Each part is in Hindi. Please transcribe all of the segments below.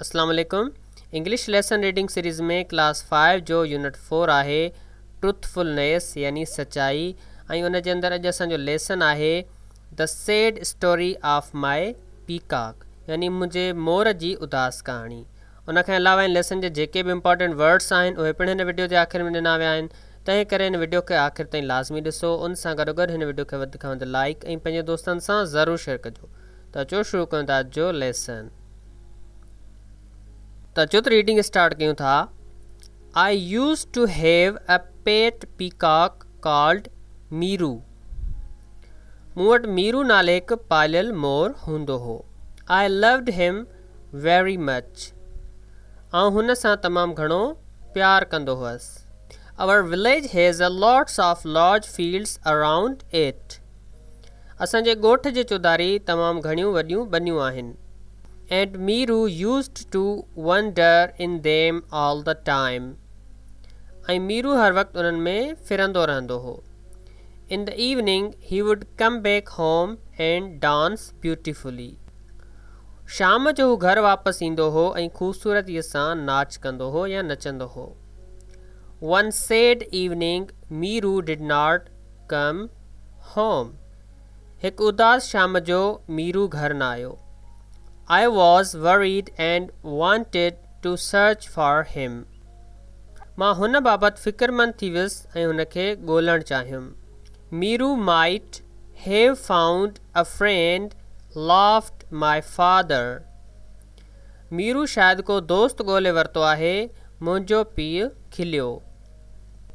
अस्सलाम इंग्लिश लेसन रीडिंग सीरीज़ में क्लास फाइव जो यूनिट फोर आहे ट्रुथफुलनेस यानी सचाई ऐं उन जे अंदरि अॼु लेसन आहे the sad story of my peacock यानी मुंहिंजे मोर जी उदास कहाणी उन अलावा हिन लेसन जे जेके बि इंपॉर्टेंट वर्ड्स आहिनि उहे वीडियो जे आख़िर में ॾिना विया आहिनि तंहिं वीडियो खे आख़िर ताईं लाज़मी ॾिसो। उन सां गॾो गॾु हिन वीडियो खे लाइक ऐं पंहिंजे दोस्तनि सां ज़रूरु शेयर कजो। त अचो शुरू कयूं था लेसन त रीडिंग स्टार्ट कयूं था? I use to have a pet peacock called Miru मूं मीरू नाले हिकु पालियल मोर हूंदो हो। I loved him very much ऐं हुन सां तमामु घणो प्यारु our village has a lots of large fields around it असांजे जे चौधारी तमामु घणियूं वॾियूं बनियूं and Miru used to wander in them all the time. ऐं मीरू हर वक़्तु उन्हनि में फिरंदो रहंदो हो। In the evening he would come back home and dance beautifully शाम जो हू घरु वापसि ईंदो हो, ऐं ख़ूबसूरतीअ सां नाच कंदो हो या नचंदो हो। One sad evening Miru did not come home हिकु उदास शाम जो मीरू घरु न आयो। I was worried and wanted to search for him. माँ हुन बाबति फ़िक्रमंद थी वियुसि ऐं हुनखे ॻोल्हणु चाहियुमि। Miru might have found a friend laughed my father Miru शायदि को दोस्त ॻोल्हे वरितो आहे, मुंहिंजो पीउ खिलियो।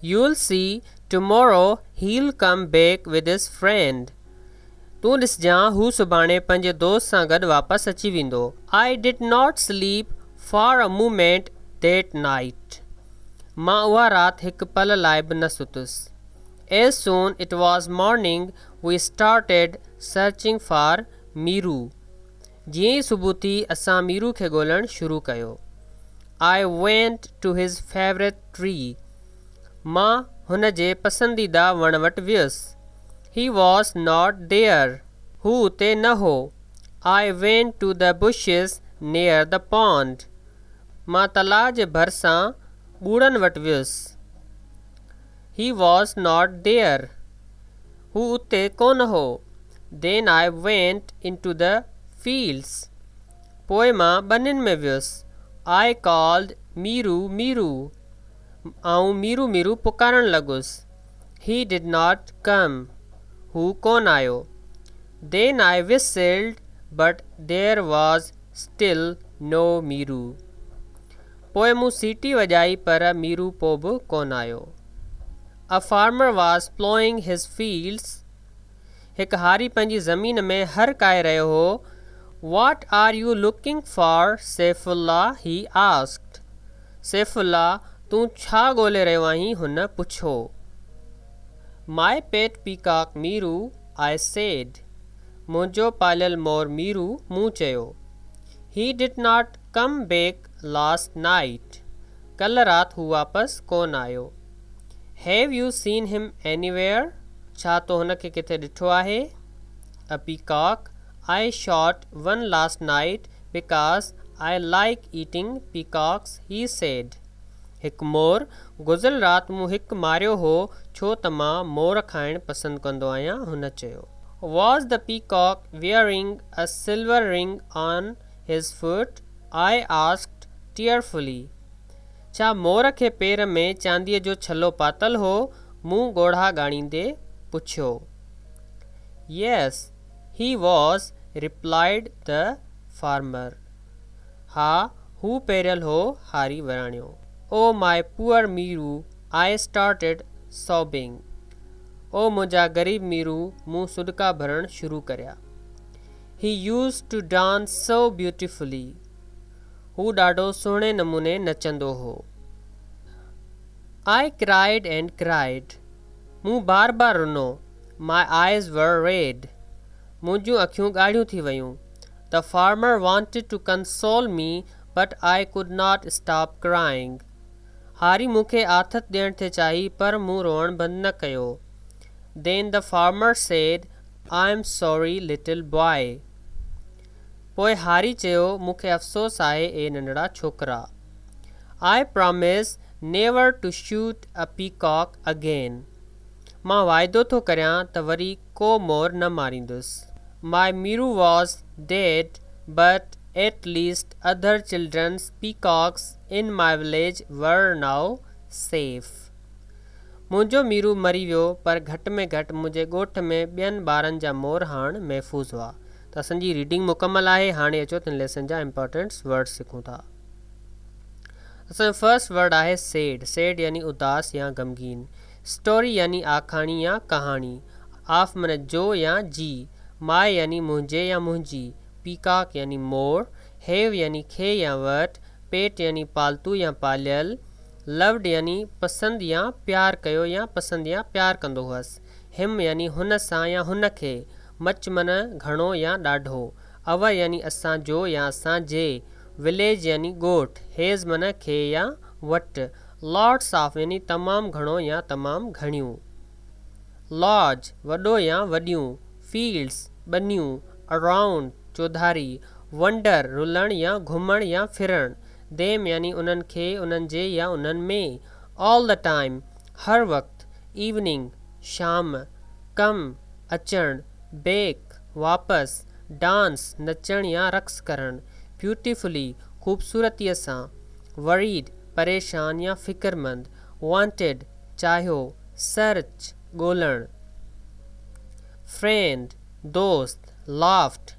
You'll see tomorrow he'll come back with his friend तूं ॾिसजांइ हू सुभाणे पंहिंजे दोस्त सां गॾु वापसि अची वेंदो। I did not sleep for a moment that night माँ उहा राति हिकु पल लाइ बि न सुतुसि। As soon it was morning we started searching for Miru जीअं ई सुबुह थी, असां मीरू खे ॻोल्हणु शुरू कयो। I went to his favourite tree माँ हुन जे पसंदीदा वण वटि वियुसि। He was not there. उते न हो I went to the bushes near the pond माँ तलाउ जे भरिसां ॿूड़नि वटि वियुसि ही वॉज़ नॉट देयर हू उते कोन हो then I went into the fields पोइ माँ ॿनियुनि में वियुसि आई कॉल्ड मीरू मीरू ऐं मीरू मीरू पुकारणु लॻुसि ही डिड नॉट कम हू कोन आयो? Then I whistled but there was still no Miru पोइ मूं सीटी वॼाई पर मीरू पोइ बि कोन आयो? A farmer was ploughing his fields हिकु हारी पंहिंजी ज़मीन में हर काए रहियो हो। What are you looking for Saifullah he asked Saifullah तूं छा ॻोल्हे रहियो आहीं? हुन पुछो माए पेट पीकॉक मीरू आई सेड मुंहिंजो पालियल मोर मीरू, मूं he did not come back last night कल राति हू वापसि, कोन आयो? Have you seen him anywhere छा तो हुनखे किथे ॾिठो आहे? A peacock I shot one last night because I like eating peacocks he said हिकु मोर, गुज़िरियल राति मूं हिकु मारियो हो, छो त माँ मोर खाइणु पसंदि कंदो आहियाँ, हुन चयो। Was the peacock wearing a silver ring on his foot I asked tearfully छा मोर खे पेर में चांदीअ जो छलो पातल हो? मूं ॻोढ़ा ॻाणींदे पुछियो। Yes he was replied the farmer हा, हू पहिरियल हो, हारी वराणियो। ओ my poor Miru I started sobbing ओ मुंहिंजा ग़रीब मीरू मूं सुॾका भरणु शुरू करिया। He use to dance so beautifully हू ॾाढो सुहिणे नमूने नचंदो हो। आई क्राइड एंड क्राइड मूं बार बार रुनो। माई आइज़ वर रेड मुंहिंजूं अखियूं ॻाढ़ियूं थी वयूं। The farmer wanted to console me but I could not stop crying हारी मूंखे आथत ॾियण थे चाही, पर मूं रोअणु बंदि न कयो। Then the farmer said I am sorry little boy पोइ हारी चयो, मूंखे अफ़सोस आहे, ए नंढड़ा छोकिरा। I promise never to shoot a peacock again माँ वाइदो थो करियाँ त वरी को मोर न मारींदुसि। My Miru was dead but at least other childrens peacocks in my village were now safe मुंहिंजो मीरू मरी वियो, पर घटि में घटि मुंहिंजे ॻोठ में ॿारनि जा मोर हाणे महफ़ूज़ हुआ। त असांजी रीडिंग मुकमल आहे, हाणे अचो त लेसन जा इंपॉर्टेंट्स वर्ड सिखूं था। असांजो फ़र्स्ट वर्ड आहे सेड सेड यानी उदास या ग़मगीन। स्टोरी यानी आखाणी या कहाणी। आफ मन जो या जी। माए यानी मुंहिंजे या मुंहिंजी। पीकाक यानी मोर, हेव यानी खे या वटि, पेट यानी पालतू या पालियल लव्ड यानी पसंदि या प्यारु कयो या पसंदि या प्यारु कंदो हुअसि। हिम यानी हुन सां या हुन खे मच मन घणो या ॾाढो। अव यानी असांजो या असांजे विलेज यानी ॻोठ हेज़ मन खे या वटि। लॉर्ड्स ऑफ़ यानी तमामु घणो या तमामु घणियूं। लॉज, वॾो या वॾियूं। फील्ड्स ॿनियूं अराउंड चौधारी, वंडर, रुलणु या घुमणु या फिरणु, देम यानी उन्हनि खे उन्हनि जे या उन्हनि में। ऑल द टाइम हर वक़्तु इवनिंग शाम, कम, अचणु, बेक, वापसि, डांस, नचणु या रक़्स करणु। ब्यूटीफुली ख़ूबसूरतीअ सां। वरीड परेशान या फ़िक्रमंद। वॉन्टेड चाहियो सर्च ॻोल्हणु फ्रेंड दोस्त लाफ्ट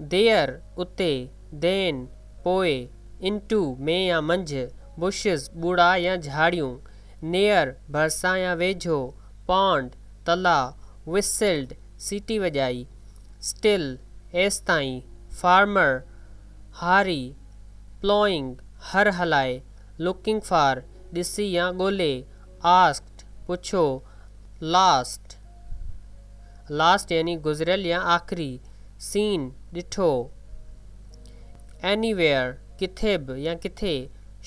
देयर, उते, देन पोइ इंटू में या मंझि बुशिस ॿूड़ा या झाड़ियूं, नेयर, भरिसां या वेझो पॉन्ड तला विसिल्ड सीटी वॼाई स्टिल एसि ताईं फार्मर, हारी, प्लोइंग, हर हलाए, लुकिंग फॉर ॾिसी या ॻोल्हे आस्क्ड पुछो लास्ट। लास्ट यानी गुज़िरियल या आख़िरी, सीन ॾिठो एनीवेयर किथे बि या किथे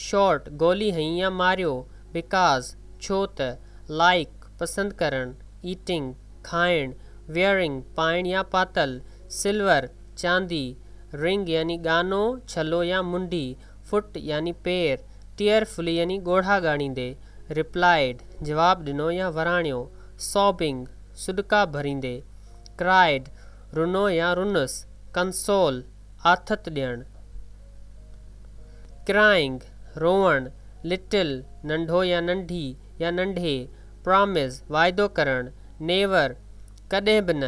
शॉट गोली हई या मारियो बिकाज़ छो त लाइक पसंदि करणु ईटिंग खाइणु वियरिंग पाइणु या पातल सिल्वर चांदी रिंग यानी गानो, छलो या मुंडी, फुट यानी पेर टीयरफुली यानी ॻोढ़ा ॻाढ़ींदे रिप्लाइड जवाबु ॾिनो या वराणियो सॉबिंग सुॾका भरींदे क्राइड रुनो या रुनस कंसोल, आथत ॾियणु। क्राइंग, रोअणु, लिटिल, नंढो या नंढी या नंढे प्रॉमिस वाइदो करणु, नेवर, कॾहिं बि न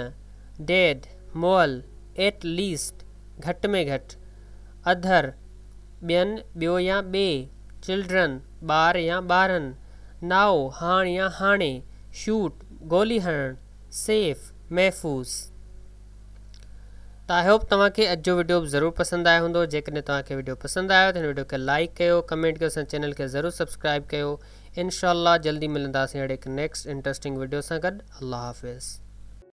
डेड मुअल एट लीस्ट घटि में घटि। अधर ॿियनि, ॿियो या ॿिए चिल्ड्रन ॿार या ॿारनि। नाओ हाण या हाणे शूट गोली हणणु सेफ़ महफ़ूज़। त आई होप तव्हांखे अॼु जो वीडियो ज़रूरु पसंदि आयो हूंदो। जेकॾहिं तव्हांखे वीडियो पसंदि आयो त वीडियो के लाइक कर कमेंट कर चैनल के ज़रूर सब्सक्राइब कर इनशाला जल्दी मिलंदासीं अहिड़े एक नेक्स्ट इंट्रस्टिंग वीडियो से गुड अल्लाह हाफ़िज़।